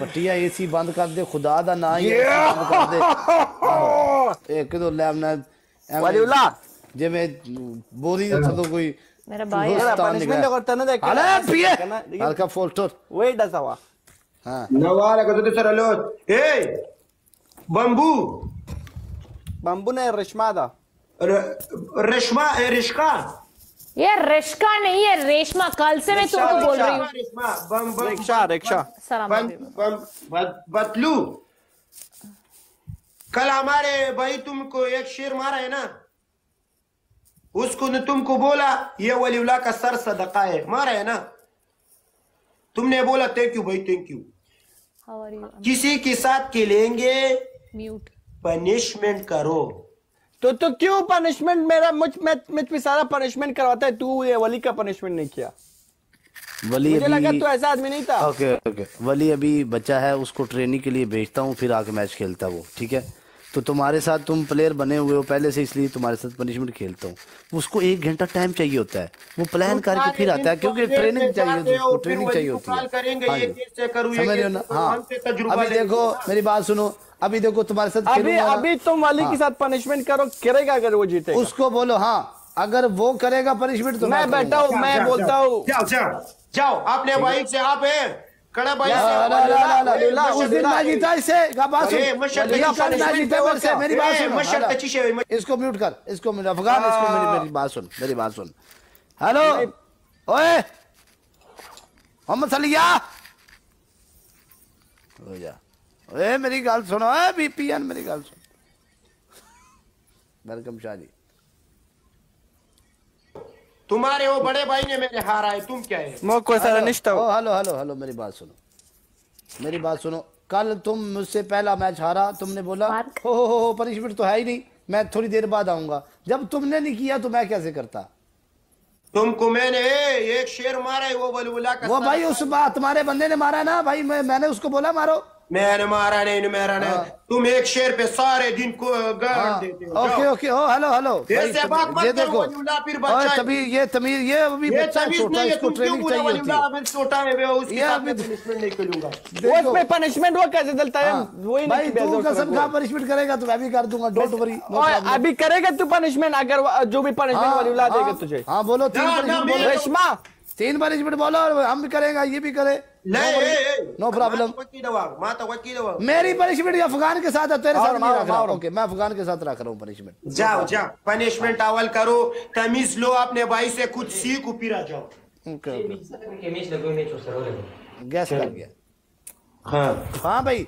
ਪੱਟੀਆਂ ਏਸੀ ਬੰਦ ਕਰ ਦੇ ਖੁਦਾ ਦਾ ਨਾਂ ਹੀ AC ਬੰਦ ਕਰ ਦੇ ਆਹੋ। ਇਹ ਕਿਦੋਂ ਲੈਮਨਾ वलीउल्लाह ਜਿਵੇਂ ਬੋਰੀ ਦੇ ਥੱਲੋਂ ਕੋਈ मेरा भाई हिंदुस्तान punishment निकला। अगर तने देख अरे पिए करना देखिए हल्का फोल्टर वेट डसा हुआ हाँ Nawala ka dito sa ralot. Hey! Bambu! Bambu ने रिश्मा दा R- Reshma, eh, Rishka. ये रिश्का नहीं है रेशमा कल से मैं तुमको बोल रही हूँ। रिक्शा रिक्शा बम, बम, बत- बतलू। कल हमारे भाई तुमको एक शेर मारा है ना? उसको ने तुमको बोला ये वलीउल्लाह का सर सदका है। मारा है ना? तुमने बोला थैंक यू भाई थैंक यू यू किसी के साथ खेलेंगे म्यूट पनिशमेंट करो। तो तो क्यों पनिशमेंट मेरा मुझ मैं मुझ पे सारा पनिशमेंट करवाता है? तू ये वली का पनिशमेंट नहीं किया। वली मुझे लगा तू ऐसा आदमी नहीं था। Okay okay. वली अभी बच्चा है उसको ट्रेनिंग के लिए भेजता हूँ फिर आके मैच खेलता है वो ठीक है? तो तुम्हारे साथ तुम प्लेयर बने हुए हो पहले से इसलिए तुम्हारे साथ पनिशमेंट खेलता हूँ। उसको एक घंटा टाइम चाहिए होता है। वो प्लान करके फिर आता है क्योंकि ट्रेनिंग चाहिए उसको ट्रेनिंग चाहिए होती है। हाँ समझ रहे हो ना? हाँ। अभी देखो मेरी बात सुनो। अभी देखो तुम्हारे साथ अभी अभी तुम वली के साथ पनिशमेंट करो करेगा अगर वो जीते उसको बोलो हाँ। अगर वो करेगा पनिशमेंट तो मैं बैठा हूँ मैं जाओ, बोलता जाओ, हूँ। जाओ जाओ। जाओ अपने बाइक से आप है। कड़ा इसको म्यूट कर इसको अफगान इसको मेरी मेरी बात सुन मेरी बात सुन। हेलो। ओए। मोहम्मद सलिया। हो ओए मेरी गल सुनो। बीपीएन मेरी गल सुन। वेलकम शाह जी। तुम्हारे वो बड़े भाई ने मेरे हारा है तुम क्या है? मैं कोई सारा निश्ता ओ हेलो हेलो हेलो मेरी बात सुनो। मेरी बात सुनो। कल तुम मुझसे पहला मैच हारा तुमने बोला। हो हो हो पनिशमेंट तो है ही नहीं मैं थोड़ी देर बाद आऊँगा। जब तुमने नहीं किया तो मैं कैसे करता? तुमको मैंने एक शेर मारा है वो वलीउल्लाह का वो भाई उस बात तुम्हारे बंदे ने मारा ना भाई मैं मैंने उसको बोला मारो। मैंने मारा नहीं मेरा नहीं तुम एक शेर पे सारे दिन को हाँ, देते हो ओके ओके ओ हेलो हेलो ऐसे बात मत ये देखो फिर बच्चा तभी ये तमीज ये अभी ये बच्चा छोटा है इसको ट्रेनिंग चाहिए होती है अभी छोटा है वे उसके साथ मैं punishment नहीं करूँगा वो पे पनिशमेंट वो कैसे चलता है हाँ, वही भाई नहीं तू कसम। का पनिशमेंट करेगा तो मैं भी कर दूँगा डोंट वरी अभी करेगा तू पनिशमेंट अगर जो भी पनिशमेंट वाली देगा तुझे हाँ बोलो तीन पनिशमेंट बोलो रेशमा तीन पनिशमेंट बोलो हम भी करेगा ये भी करे। नो प्रॉब्लम मेरी पनिशमेंट अफगान के साथ है तेरे साथ नहीं रख रहा। मारो। ओके मैं अफगान के साथ रख रहा हूँ पनिशमेंट जाओ जाओ पनिशमेंट अवल करो तमीज लो अपने भाई से कुछ सीखो फिर आ जाओ. गैस कर गया। हाँ। हाँ भाई.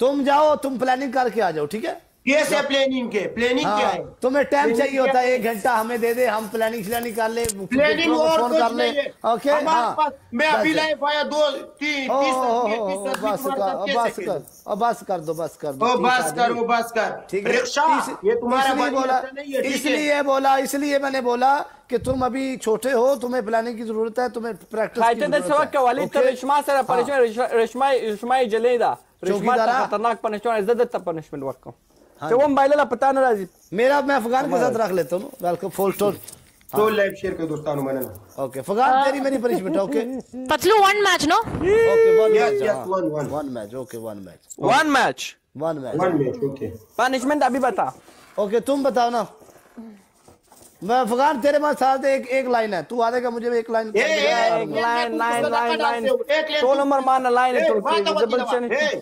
तुम जाओ तुम प्लानिंग करके आ जाओ ठीक है कैसे प्लानिंग के प्लानिंग क्या है हाँ, तुम्हें टाइम चाहिए होता है एक घंटा हमें दे दे हम प्लानिंग श्लानिंग कर ले प्लानिंग और कुछ कर ले। नहीं है। ओके हाँ। मैं अभी। लाइव आया दो तीन बस बस कर बस कर दो बस कर दो बस। करो बस कर। ठीक है। ये तुम्हारा बोला है है? इसलिए बोला इसलिए मैंने बोला कि तुम अभी छोटे हो तुम्हें प्लानिंग की ज़रूरत है तुम्हें प्रैक्टिस की ज़रूरत है। खतरनाक पनिशमेंट इज़्ज़त देता पनिशमेंट तो वो मोबाइल ला पता ना राज़ी मेरा मैं अफगान के साथ रख लेता हूँ वेलकम फुल स्टोर तो लाइव शेयर कर दोस्तानों मैंने ना। ओके अफगान तेरी मेरी punishment okay Patlu one match no okay one match one. One match okay one match one match one match one minute okay punishment अभी बता। ओके तुम बताओ ना। मैं अफगान तेरे पास साथ एक एक लाइन है। तू आदेगा मुझे एक लाइन एक लाइन लाइन लाइन लाइन एक लाइन तो नंबर मारना लाइन है ए,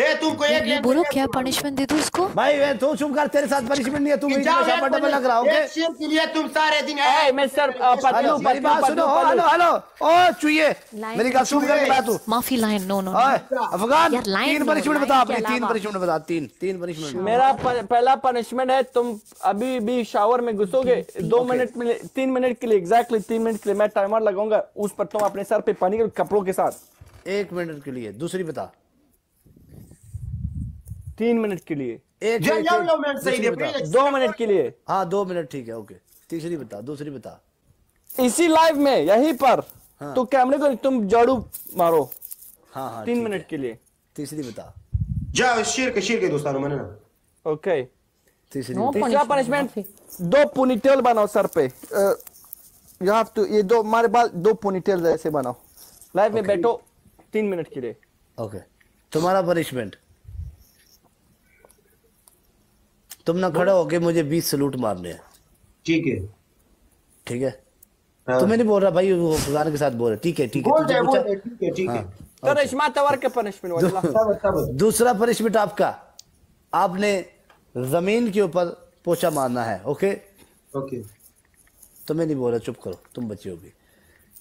ए तुमको एक ये लेन बोलो क्या पनिशमेंट दे दूं उसको भाई वे तू चुप कर तेरे साथ पनिशमेंट नहीं है तू जाओ मेरे एक साथ डबल लग रहा ओके एक शेर के लिए तुम सारे दिन ए मिस्टर पतलू हेलो मेरी पतलू बात पतलू सुनो हेलो हेलो ओ चुइए लाइन मेरी बात सुन कर बता तू माफी लाइन नो नो ओए अफगान यार, लाइन तीन लो, पनिशमेंट लाइन बता के अपनी तीन अलावा। पनिशमेंट बता तीन तीन पनिशमेंट मेरा प- पहला पनिशमेंट है तुम अभी भी शावर में घुसोगे दो मिनट में तीन मिनट के लिए एग्जैक्टली तीन मिनट के लिए मैं टाइमर लगाऊंगा उस पर तुम अपने सर पे पानी के कपड़ों के साथ। एक मिनट के लिए दूसरी बता। तीन मिनट के लिए। एक एक- एक- दे मिनट के लिए। हाँ दो मिनट ठीक है ओके। तीसरी बता दूसरी बता। इसी लाइव में यहीं पर। हाँ। तो कैमरे को तुम झाड़ू मारो। हाँ हाँ तीन मिनट के लिए। तीसरी बता। जा शेर के शेर के दोस्तारों मैंने ना। ओके तीसरी तीसरा पनिशमेंट दो पोनीटेल बनाओ सर पे। यू हैव टू ये दो हमारे बाल दो पोनीटेल ऐसे बनाओ। लाइव में बैठो तीन मिनट के लिए। ओके तुम्हारा पनिशमेंट तुम ना खड़े होके मुझे बीस सलूट मारने हैं। ठीक है। ठीक है? हाँ। तुम्हें नहीं बोल रहा भाई वो फुगान के साथ बोल रहा। ठीक है ठीक है ठीक है ठीक है। तो रेशमा तवर के पनिशमेंट दूसरा पनिशमेंट आपका। आपने ज़मीन के ऊपर पोछा मारना है ओके? ओके। तुम्हें नहीं बोला चुप करो तुम बच्चे हो भी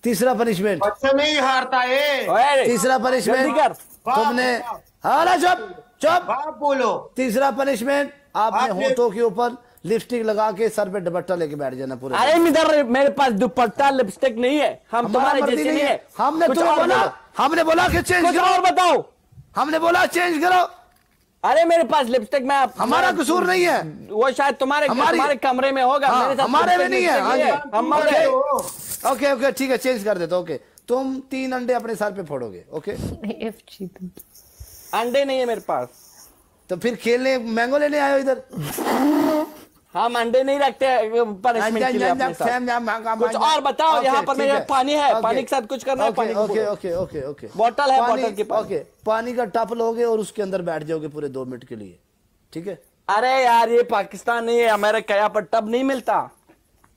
तीसरा पनिशमेंट बच्चा नहीं हारता है तीसरा पनिशमेंट कर। तुमने हाँ ना चुप चुप। बोलो। तीसरा पनिशमेंट आपने होठों के ऊपर लिपस्टिक लगा के सर पे दुपट्टा लेके बैठ जाना पूरे अरे इधर मेरे पास दुपट्टा लिपस्टिक नहीं है। हम तुम्हारे जैसे नहीं है। हमने बोला। हमने बोला कि चेंज कुछ और बताओ। हमने बोला चेंज करो। अरे मेरे पास लिपस्टिक में आप हमारा कसूर नहीं है। वो शायद तुम्हारे हमारे, तुम्हारे कमरे में होगा हाँ, मेरे साथ हमारे में नहीं है। हाँ। हमारे ओके ओके ओके ठीक है चेंज कर देता ओके तुम तीन अंडे अपने सर पे फोड़ोगे। ओके अंडे नहीं है मेरे पास। तो फिर खेलने मैंगो लेने आयो इधर? हम अंडे नहीं रखते पनिशमेंट के लिए अपने साथ। कुछ और बताओ, यहाँ पर मेरे पानी है, पानी के साथ कुछ करना है, पानी okay okay okay okay. Bottle है, बॉटल के पास। ओके पानी का टप लोगे और उसके अंदर बैठ जाओगे पूरे दो मिनट के लिए ठीक है? अरे यार ये पाकिस्तान नहीं है अमेरिका यहाँ पर टब नहीं मिलता।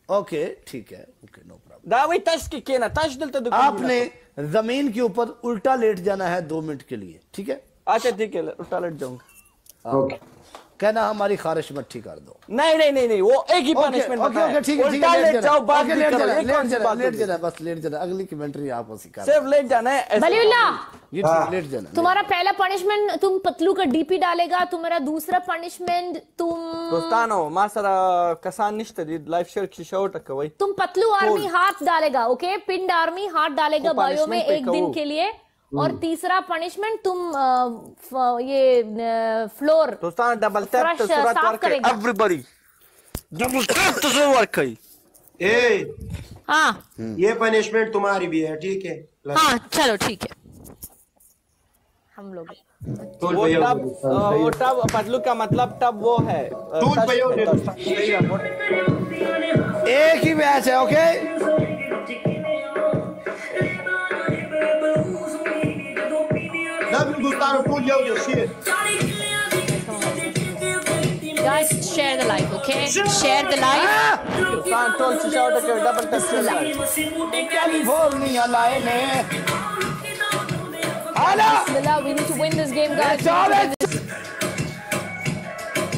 ओके ठीक है ओके नो प्रॉब्लम दावी तश की के ना तश दिलते दुकान आपने ज़मीन के ऊपर उल्टा लेट जाना है दो मिनट के लिए ठीक है? अच्छा ठीक है उल्टा लेट जाऊँगा। ओके कहना हमारी खारिश मट्ठी कर दो। नहीं नहीं नहीं नहीं वो एक ही पनिशमेंट ओके ओके ठीक है ठीक है लेट जाओ बात भी लेट करो जाना लेट जाना लेट? जाना बस लेट जाना अगली कमेंट्री आप उसी का सिर्फ़ लेट जाना है बलीउल्लाह ये ठीक, लेट जाना तुम्हारा पहला पनिशमेंट तुम पतलू का डीपी डालेगा तुम्हारा दूसरा पनिशमेंट तुम दोस्तानो मा सरा कसान निश्चित लाइफ शेयर की शॉट कवई तुम पतलू आर्मी हाथ डालेगा ओके पिंड आर्मी हाथ डालेगा बायो में एक दिन के लिए। और तीसरा पनिशमेंट तुम ये फ्लोर डबल टैप तो सूरत वर्क। एवरीबॉडी डबल टैप तो सूरत वर्क कई ए हाँ। ये पनिशमेंट तुम्हारी भी है ठीक है? हाँ चलो ठीक है। हम लोग। वो टब वो टब पतलू का मतलब टब वो है। है, एक ही मैच है okay Gustavo Puglio, your shit. Guys, share the live, okay? Share the live. Control shish We need to win this game, guys.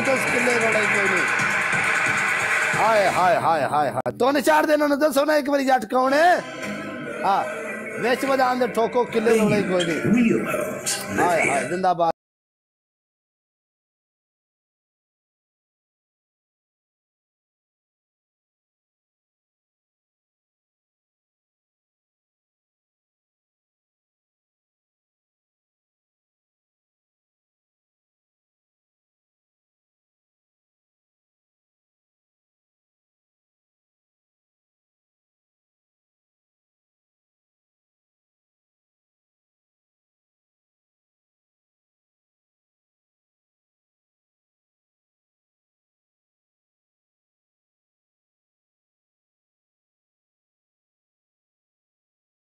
ਠੋਕ ਕਿੱਲੇ ਰੋੜੇ ਕੋਈ ਨਹੀਂ ਹਾਏ ਹਾਏ ਹਾਏ ਹਾਏ ਹਾਏ ਦੋਨੇ ਚਾਰ ਦਿਨ ਉਹਨੂੰ ਦੱਸੋ ਨਾ ਇੱਕ ਵਾਰੀ ਜੱਟ ਕੌਣ ਹੈ ਹਾਂ ਵਿੱਚ ਮੈਦਾਨ ਦੇ ਠੋਕੋ ਕਿੱਲੇ ਰੋੜੇ ਕੋਈ ਨਹੀਂ ਹਾਏ ਹਾਏ